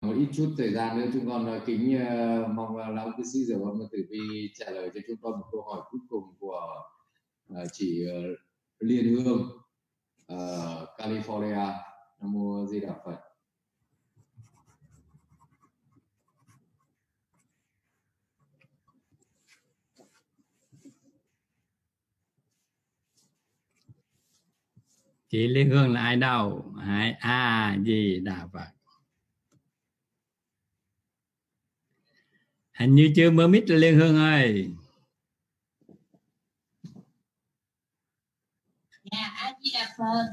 một ít chút thời gian nữa chúng con ờ, kính uh, mong uh, lão cư sĩ diệu ông tử vi trả lời cho chúng con một câu hỏi cuối cùng của uh, chị uh, liên hương uh, california. Nam mô di đà phật. Chị liên hương là ai đâu? Ai? A di đà phật. Hình như chưa mơ mít liên hương ơi. Dạ a di đà phật.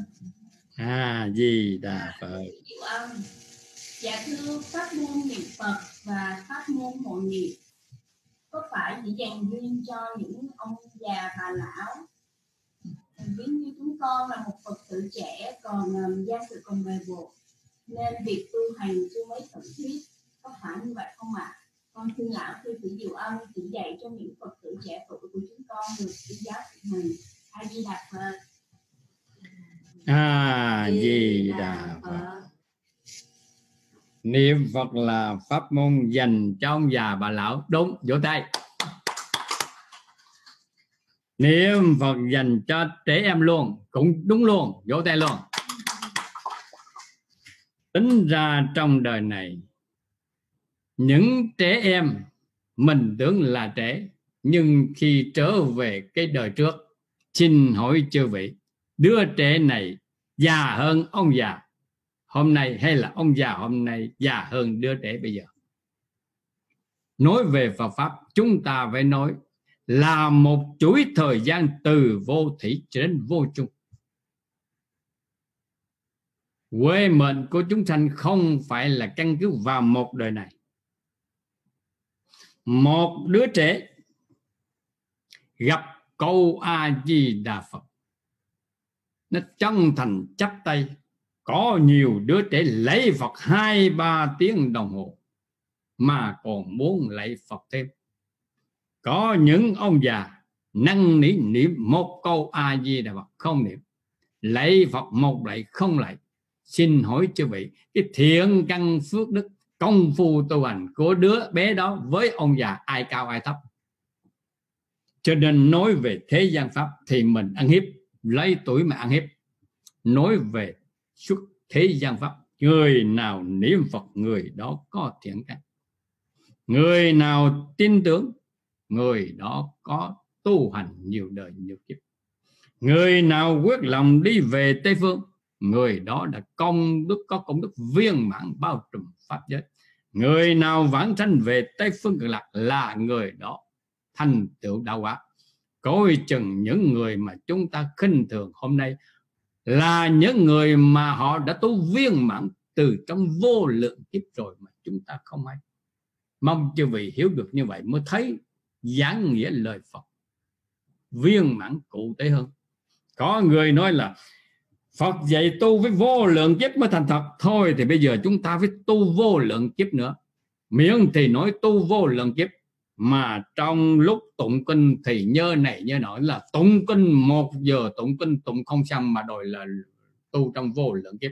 A di đà phật. Dạ thưa pháp môn niệm phật và pháp môn hộ niệm có phải chỉ dành riêng cho những ông già bà lão? Ví như chúng con là một phật tử trẻ còn um, gia sự còn bề bộn nên việc tu hành chưa mấy cần thiết có phải như vậy không ạ? à? Con xin lão sư tử diệu âm chỉ dạy cho những phật tử trẻ tuổi của chúng con được giáo sự hành a di đà phật. A di đà phật. Niệm phật là pháp môn dành cho ông già bà lão. Đúng vỗ tay. Niệm phật dành cho trẻ em luôn. Cũng đúng luôn vỗ tay luôn. Tính ra trong đời này những trẻ em, mình tưởng là trẻ, nhưng khi trở về cái đời trước, xin hỏi chư vị, đứa trẻ này già hơn ông già? Hôm nay hay là ông già hôm nay già hơn đứa trẻ bây giờ? Nói về Phật pháp, chúng ta phải nói là một chuỗi thời gian từ vô thủy đến vô chung. Quê mệnh của chúng sanh không phải là căn cứ vào một đời này một đứa trẻ gặp câu a di đà phật. Nó chân thành chấp tay. Có nhiều đứa trẻ lấy phật hai, ba tiếng đồng hồ mà còn muốn lấy phật thêm. Có những ông già năn nỉ niệm một câu a di đà phật không niệm, lấy phật một lại không lại. Xin hỏi chư vị, cái thiện căn phước đức công phu tu hành của đứa bé đó với ông già ai cao ai thấp. Cho nên nói về thế gian pháp thì mình ăn hiếp, lấy tuổi mà ăn hiếp. Nói về xuất thế gian pháp, người nào niệm phật, người đó có thiện căn. Người nào tin tưởng, người đó có tu hành nhiều đời nhiều kiếp. Người nào quyết lòng đi về tây phương, người đó đã công đức, có công đức viên mãn bao trùm pháp giới. Người nào vãng sanh về tây phương cực lạc là người đó thành tựu đạo quả coi chừng những người mà chúng ta khinh thường hôm nay là những người mà họ đã tu viên mãn từ trong vô lượng kiếp rồi mà chúng ta không hay mong chư vị hiểu được như vậy mới thấy giảng nghĩa lời Phật viên mãn cụ thể hơn. Có người nói là Phật dạy tu với vô lượng kiếp mới thành thật. Thôi thì bây giờ chúng ta phải tu vô lượng kiếp nữa. Miệng thì nói tu vô lượng kiếp, mà trong lúc tụng kinh thì nhớ này nhớ nọ là tụng kinh một giờ, tụng kinh tụng không xong mà đòi là tu trong vô lượng kiếp.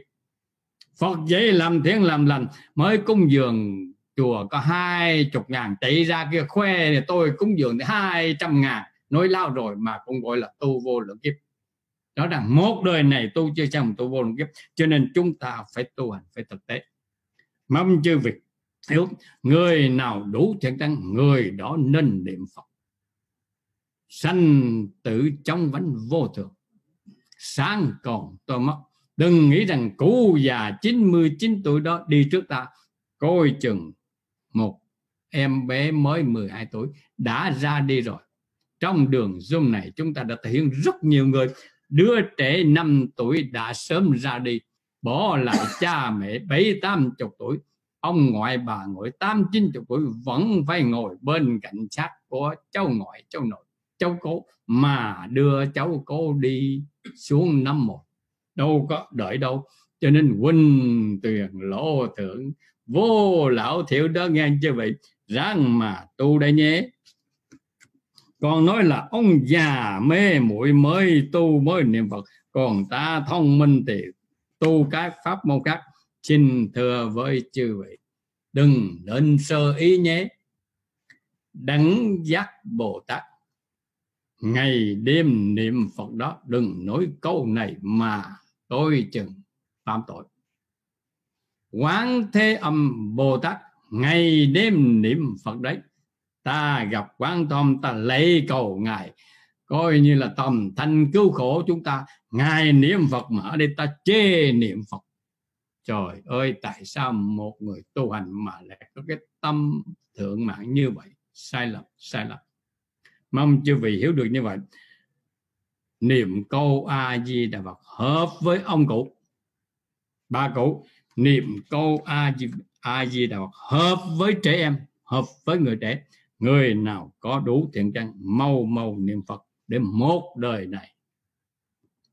Phật dạy làm thiện làm lành, mới cung dường chùa có hai chục ngàn chạy ra kia khoe thì tôi cúng dường thì hai trăm ngàn. Nói lao rồi mà cũng gọi là tu vô lượng kiếp đó là một đời này tu chưa xong tu vô lượng kiếp. Cho nên chúng ta phải tu hành, phải thực tế. Mong chư việc hiểu, người nào đủ thiện căn người đó nên niệm phật. Sanh tử trong vánh vô thường. Sáng còn tôi mất. Đừng nghĩ rằng cụ già 99 tuổi đó đi trước ta. Coi chừng một em bé mới 12 tuổi đã ra đi rồi. Trong đường zoom này chúng ta đã thể hiện rất nhiều người đứa trẻ 5 tuổi đã sớm ra đi, bỏ lại cha mẹ bảy tám chục tuổi. Ông ngoại bà ngoại tám chín chục tuổi vẫn phải ngồi bên cạnh xác của cháu ngoại, cháu nội, cháu cố mà đưa cháu cố đi xuống năm một. Đâu có đợi đâu, cho nên huynh tuyền lỗ thượng vô lão thiểu đó nghe chưa vậy? Ráng mà tu đây nhé con nói là ông già mê muội mới tu mới niệm phật, còn ta thông minh thì tu các pháp môn khác xin thưa với chư vị. Đừng nên sơ ý nhé. Đắng giác bồ tát, ngày đêm niệm phật đó, đừng nói câu này mà tôi chừng phạm tội. Quán thế âm bồ tát, ngày đêm niệm phật đấy ta gặp quán tâm ta lấy cầu ngài. Coi như là tầm thanh cứu khổ chúng ta, ngài niệm phật mà ở đây ta chê niệm phật. Trời ơi, tại sao một người tu hành mà lại có cái tâm thượng mạng như vậy? Sai lầm sai lầm. Mong chư vị hiểu được như vậy, niệm câu a di đà phật hợp với ông cụ. Ba cụ, niệm câu a di a di đà phật hợp với trẻ em, hợp với người trẻ người nào có đủ thiện căn, mau mau niệm phật để một đời này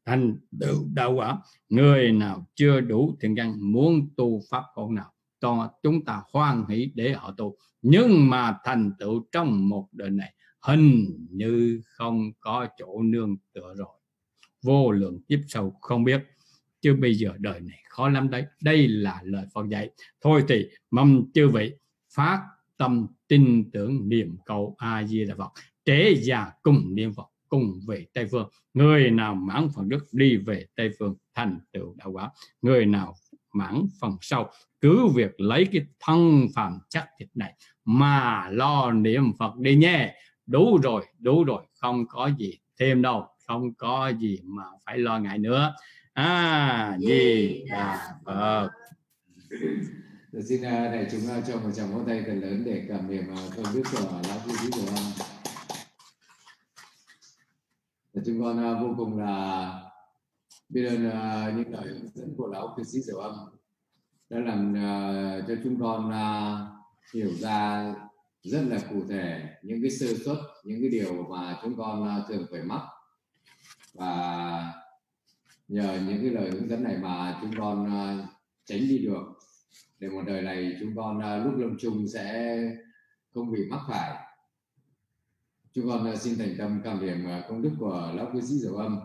thành tựu đạo quả. Người nào chưa đủ thiện căn, muốn tu pháp khổ nào, cho chúng ta hoan hỷ để họ tu. Nhưng mà thành tựu trong một đời này hình như không có chỗ nương tựa rồi. Vô lượng kiếp sau không biết, chứ bây giờ đời này khó lắm đấy. Đây là lời Phật dạy. Thôi thì mong chư vị phát tâm tin tưởng niệm cầu a di đà phật trẻ già cùng niệm phật, cùng về tây phương. Người nào mãn phần đức đi về tây phương, thành tựu đạo quả. Người nào mãn phần sau cứ việc lấy cái thân phàm chắc thịt này mà lo niệm phật đi nhé. Đủ rồi đủ rồi, không có gì thêm đâu, không có gì mà phải lo ngại nữa. A di đà phật. Rồi xin à, đại chúng à, cho một tràng vỗ tay thật lớn để cảm niệm à, công đức của lão cư sĩ của ông. Chúng con vô cùng là biết ơn những lời hướng dẫn của lão cư sĩ Diệu Âm đã làm cho chúng con hiểu ra rất là cụ thể những cái sơ suất, những cái điều mà chúng con thường phải mắc. Và nhờ những cái lời hướng dẫn này mà chúng con tránh đi được để một đời này chúng con lúc lâm chung sẽ không bị mắc phải. Chúng con xin thành tâm cảm niệm công đức của lão cư sĩ dầu âm.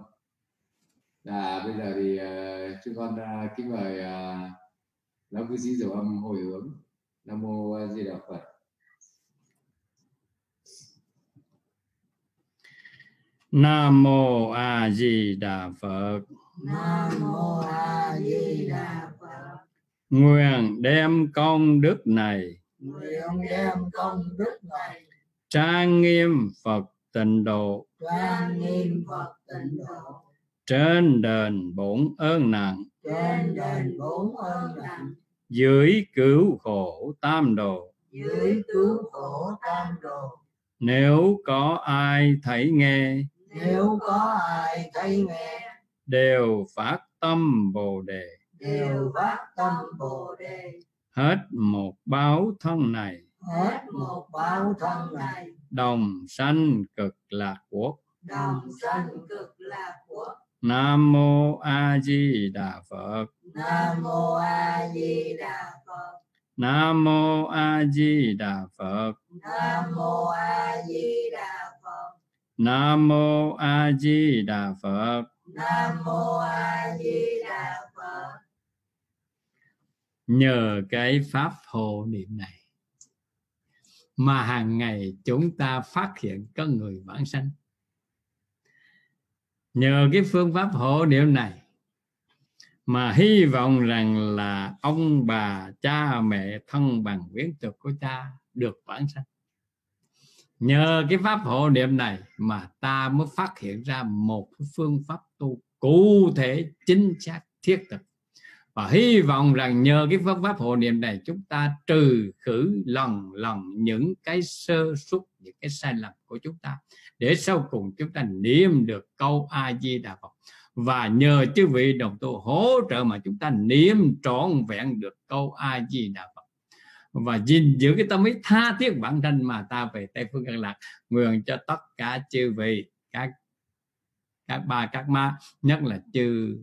Và bây giờ thì chúng con kính mời lão cư sĩ dầu âm hồi hướng. Nam mô a di đà phật. Nam mô a di đà phật. Nam mô a di đà phật nguyện đem công đức này. Nguyện đem công đức này. Trang nghiêm phật tịnh độ. Trang nghiêm phật tịnh độ. Trên đền bổn ơn nặng. Trên đền bốn ơn nặng. Dưới cứu khổ tam đồ. Dưới cứu khổ tam đồ. Nếu có ai thấy nghe nếu có ai thấy nghe đều phát tâm bồ đề đều phát tâm bồ đề. Hết một báo thân này. Hết một báo thân này. Đồng sanh cực lạc quốc. Đồng sanh cực lạc quốc. Nam mô a di đà phật. Nam mô a di đà phật. Nam mô a di đà phật. Nam mô a di đà phật. Nam mô a di đà phật. Nam mô a di đà phật nhờ cái pháp hộ niệm này mà hàng ngày chúng ta phát hiện có người vãng sanh. Nhờ cái phương pháp hộ niệm này mà hy vọng rằng là ông bà, cha, mẹ, thân bằng, quyến thuộc của cha được vãng sanh. Nhờ cái pháp hộ niệm này mà ta mới phát hiện ra một phương pháp tu cụ thể, chính xác, thiết thực và hy vọng rằng nhờ cái phương pháp hộ niệm này chúng ta trừ khử lần lần những cái sơ suất, những cái sai lầm của chúng ta, để sau cùng chúng ta niệm được câu a di đà phật. Và nhờ chư vị đồng tu hỗ trợ mà chúng ta niệm trọn vẹn được câu a di đà phật. Và gìn giữ cái tâm ý tha thiết bản thân mà ta về tây phương cực lạc, nguyện cho tất cả chư vị, các các ba các ma nhất là chư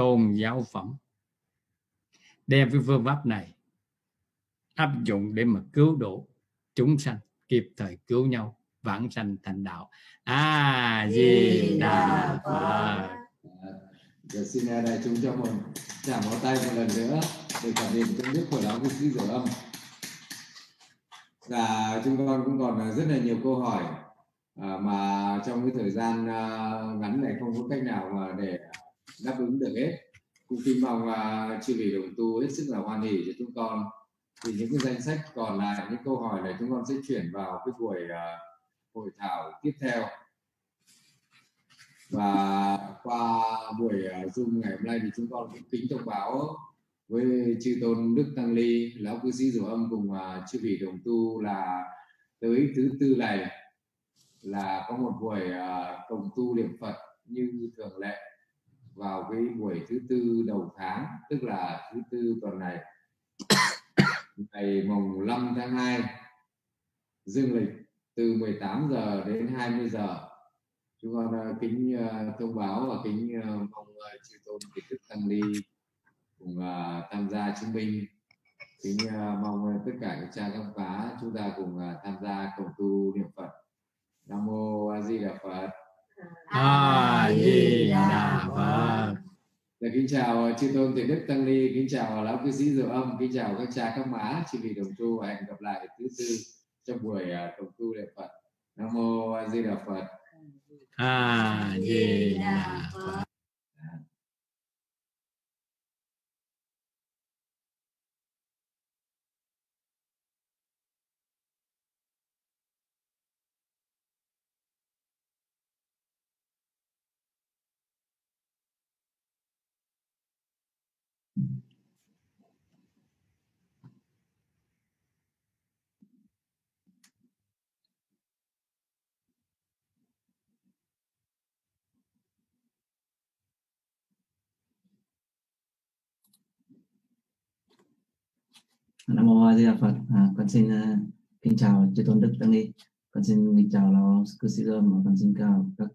tôn giáo phẩm. Đem cái phương pháp này áp dụng để mà cứu độ chúng sanh, kịp thời cứu nhau, vãng sanh thành đạo. A di đà phật. Giờ xin đại chúng cho một chạm vào tay một lần nữa để cảm niệm công đức của lão cư sĩ Diệu Âm. Và dạ, chúng con cũng còn rất là nhiều câu hỏi à, mà trong cái thời gian à, ngắn này không có cách nào mà để đáp ứng được hết. Cũng kính mong và chư vị đồng tu hết sức là hoan hỉ cho chúng con. Thì những cái danh sách còn lại những câu hỏi này chúng con sẽ chuyển vào cái buổi uh, hội thảo tiếp theo và qua buổi uh, zoom ngày hôm nay thì chúng con cũng kính thông báo với chư tôn đức tăng ly lão cư sĩ rủ âm cùng uh, chư vị đồng tu là tới thứ tư này là có một buổi uh, đồng tu niệm phật như thường lệ vào cái buổi thứ tư đầu tháng tức là thứ tư tuần này. Ngày mùng 5 tháng 2 dương lịch từ 18 giờ đến 20 giờ. Chúng con ờ, kính uh, thông báo và kính uh, mong uh, chư tôn kiệt thức tăng ni cùng uh, tham gia chứng minh. Kính uh, mong uh, tất cả các cha các phá chúng ta cùng uh, tham gia cầu tu niệm phật. Nam mô a di đà phật a di đà phật Dạ, kính chào chư tôn tiền đức tăng ni kính chào lão cư sĩ diệu âm kính chào các cha các má chư vị đồng tu và hẹn gặp lại thứ tư trong buổi uh, cầu tu niệm phật. Nam mô a di đà phật. A di đà phật Dạ, Nam mô A Di Đà Phật. À, con xin uh, kính chào chư tôn đức tăng ni. Con xin kính chào lão cư sĩ Lâm và con xin chào các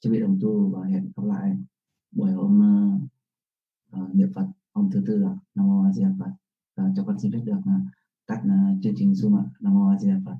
chư vị đồng tu và hẹn gặp lại buổi hôm uh, uh, niệm Phật hôm thứ tư ạ. Nam mô A Di Đà Phật. Và cho con xin phép được uh, tắt uh, chương trình Zoom ạ. Nam mô A Di Đà Phật.